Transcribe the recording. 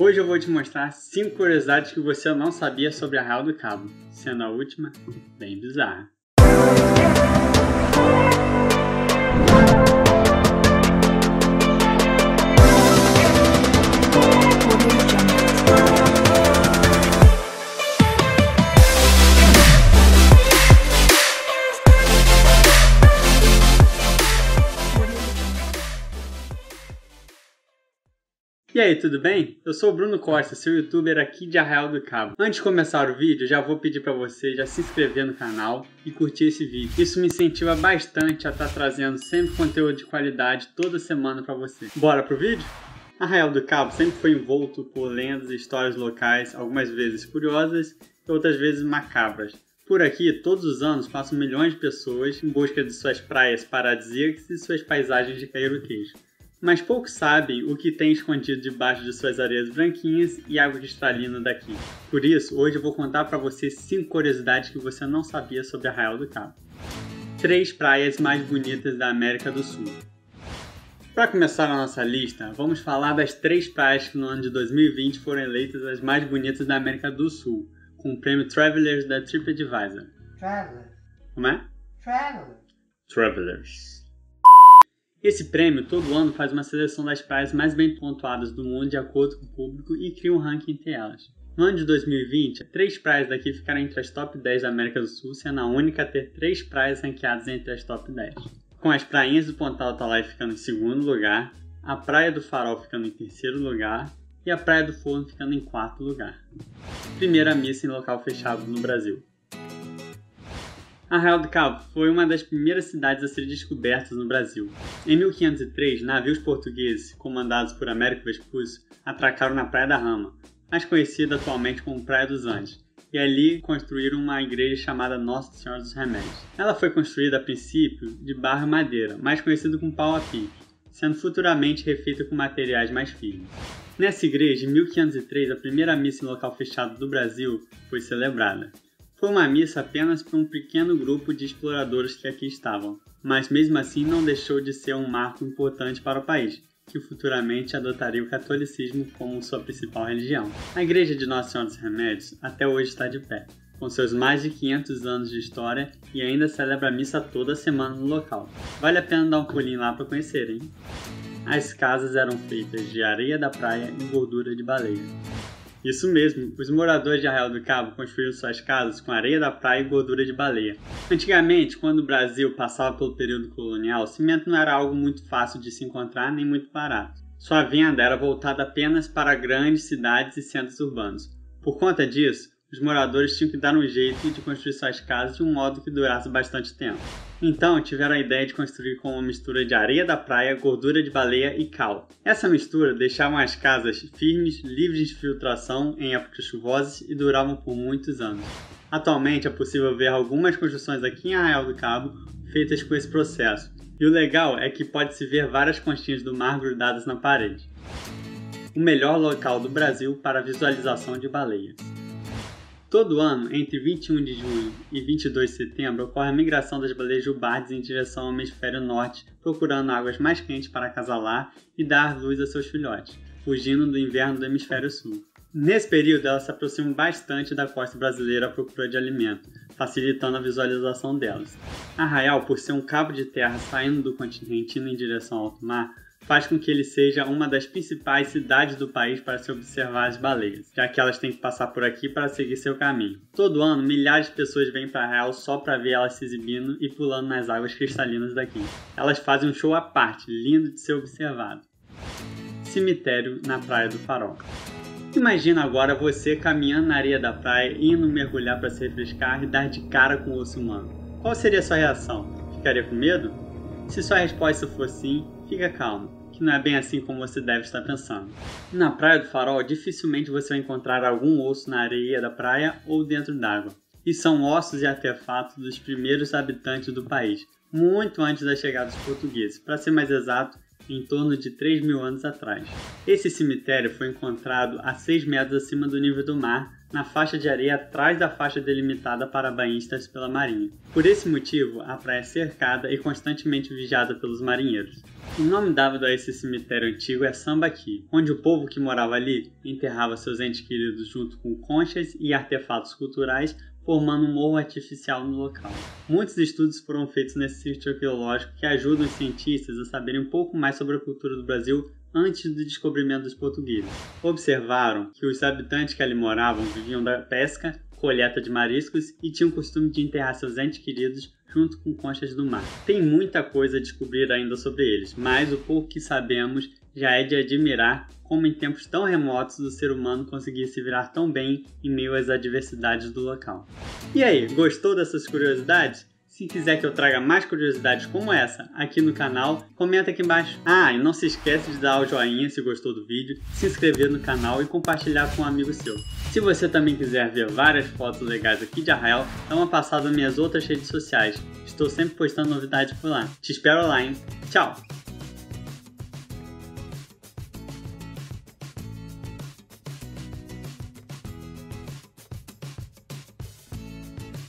Hoje eu vou te mostrar 5 curiosidades que você não sabia sobre a Real do Cabo, sendo a última bem bizarra. E aí, tudo bem? Eu sou o Bruno Costa, seu youtuber aqui de Arraial do Cabo. Antes de começar o vídeo, já vou pedir para você já se inscrever no canal e curtir esse vídeo. Isso me incentiva bastante a estar tá trazendo sempre conteúdo de qualidade toda semana para você. Bora pro vídeo? Arraial do Cabo sempre foi envolto por lendas e histórias locais, algumas vezes curiosas e outras vezes macabras. Por aqui, todos os anos passam milhões de pessoas em busca de suas praias paradisíacas e suas paisagens de cair o queijo mas poucos sabem o que tem escondido debaixo de suas areias branquinhas e água cristalina daqui. Por isso, hoje eu vou contar para você 5 curiosidades que você não sabia sobre Arraial do Cabo. Três praias mais bonitas da América do Sul. Para começar a nossa lista, vamos falar das três praias que no ano de 2020 foram eleitas as mais bonitas da América do Sul, com o prêmio Travelers da TripAdvisor. Travelers. Como é? Travelers. Travelers. Esse prêmio todo ano faz uma seleção das praias mais bem pontuadas do mundo de acordo com o público e cria um ranking entre elas. No ano de 2020, três praias daqui ficaram entre as top 10 da América do Sul, sendo a única a ter três praias ranqueadas entre as top 10. Com as prainhas do Pontal Atalai ficando em segundo lugar, a Praia do Farol ficando em terceiro lugar e a Praia do Forno ficando em quarto lugar. Primeira missa em local fechado no Brasil. Arraial do Cabo foi uma das primeiras cidades a serem descobertas no Brasil. Em 1503, navios portugueses, comandados por Américo Vespucci, atracaram na Praia da Rama, mais conhecida atualmente como Praia dos Andes, e ali construíram uma igreja chamada Nossa Senhora dos Remédios. Ela foi construída a princípio de barro e madeira, mais conhecido como pau a pique, sendo futuramente refeita com materiais mais firmes. Nessa igreja, em 1503, a primeira missa em local fechado do Brasil foi celebrada. Foi uma missa apenas para um pequeno grupo de exploradores que aqui estavam, mas mesmo assim não deixou de ser um marco importante para o país, que futuramente adotaria o catolicismo como sua principal religião. A Igreja de Nossa Senhora dos Remédios até hoje está de pé, com seus mais de 500 anos de história e ainda celebra missa toda semana no local. Vale a pena dar um pulinho lá para conhecer, hein? As casas eram feitas de areia da praia e gordura de baleia. Isso mesmo, os moradores de Arraial do Cabo construíram suas casas com areia da praia e gordura de baleia. Antigamente, quando o Brasil passava pelo período colonial, cimento não era algo muito fácil de se encontrar nem muito barato. Sua venda era voltada apenas para grandes cidades e centros urbanos. Por conta disso, os moradores tinham que dar um jeito de construir suas casas de um modo que durasse bastante tempo. Então tiveram a ideia de construir com uma mistura de areia da praia, gordura de baleia e cal. Essa mistura deixava as casas firmes, livres de filtração em épocas chuvosas e duravam por muitos anos. Atualmente é possível ver algumas construções aqui em Arraial do Cabo feitas com esse processo. E o legal é que pode-se ver várias conchinhas do mar grudadas na parede. O melhor local do Brasil para visualização de baleias. Todo ano, entre 21 de junho e 22 de setembro, ocorre a migração das baleias jubardes em direção ao hemisfério norte, procurando águas mais quentes para acasalar e dar luz a seus filhotes, fugindo do inverno do hemisfério sul. Nesse período, elas se aproximam bastante da costa brasileira à procura de alimento, facilitando a visualização delas. Arraial, por ser um cabo de terra saindo do continente indo em direção ao alto mar, faz com que ele seja uma das principais cidades do país para se observar as baleias, já que elas têm que passar por aqui para seguir seu caminho. Todo ano, milhares de pessoas vêm para Real só para ver elas se exibindo e pulando nas águas cristalinas daqui. Elas fazem um show à parte, lindo de ser observado. Cemitério na Praia do Farol. Imagina agora você caminhando na areia da praia, indo mergulhar para se refrescar e dar de cara com o osso humano. Qual seria a sua reação? Ficaria com medo? Se sua resposta for sim, fica calmo que não é bem assim como você deve estar pensando. Na Praia do Farol, dificilmente você vai encontrar algum osso na areia da praia ou dentro d'água. E são ossos e artefatos dos primeiros habitantes do país, muito antes da chegada dos portugueses, para ser mais exato, em torno de 3 mil anos atrás. Esse cemitério foi encontrado a 6 metros acima do nível do mar, na faixa de areia atrás da faixa delimitada para banhistas pela marinha. Por esse motivo, a praia é cercada e constantemente vigiada pelos marinheiros. O nome dado a esse cemitério antigo é Sambaqui, onde o povo que morava ali enterrava seus entes queridos junto com conchas e artefatos culturais formando um morro artificial no local. Muitos estudos foram feitos nesse sítio arqueológico que ajudam os cientistas a saberem um pouco mais sobre a cultura do Brasil antes do descobrimento dos portugueses. Observaram que os habitantes que ali moravam viviam da pesca, coleta de mariscos e tinham o costume de enterrar seus entes queridos junto com conchas do mar. Tem muita coisa a descobrir ainda sobre eles, mas o pouco que sabemos já é de admirar como em tempos tão remotos o ser humano conseguia se virar tão bem em meio às adversidades do local. E aí, gostou dessas curiosidades? Se quiser que eu traga mais curiosidades como essa aqui no canal, comenta aqui embaixo. Ah, e não se esquece de dar o joinha se gostou do vídeo, se inscrever no canal e compartilhar com um amigo seu. Se você também quiser ver várias fotos legais aqui de Arraial, dá uma passada nas minhas outras redes sociais. Estou sempre postando novidades por lá. Te espero lá, hein? Tchau!